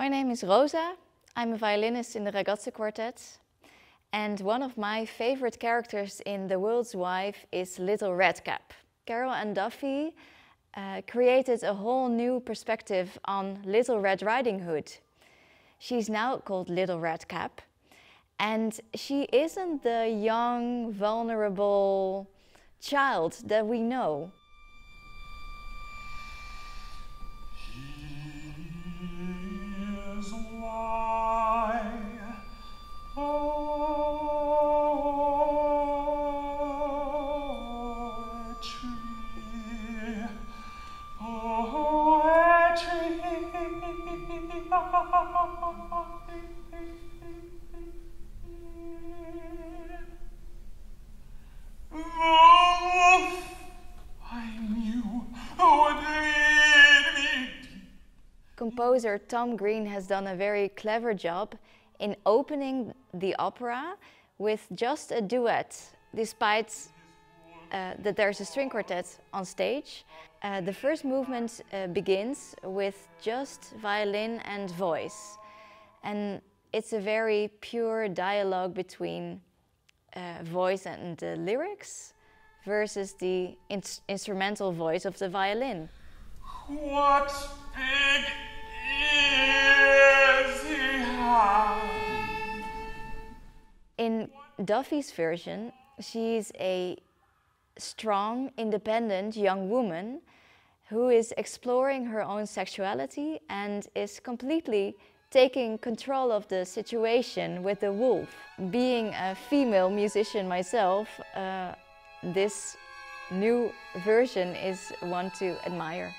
My name is Rosa. I'm a violinist in the Ragazze Quartet. And one of my favorite characters in The World's Wife is Little Redcap. Carol Ann Duffy uh, created a whole new perspective on Little Red Riding Hood. She's now called Little Redcap. And she isn't the young, vulnerable child that we know. Composer Tom Green has done a very clever job in opening the opera with just a duet, despite uh, that there's a string quartet on stage. Uh, the first movement uh, begins with just violin and voice. And it's a very pure dialogue between uh, voice and the lyrics versus the in instrumental voice of the violin. What Duffy's version, she's a strong, independent young woman who is exploring her own sexuality and is completely taking control of the situation with the wolf. Being a female musician myself, uh, this new version is one to admire.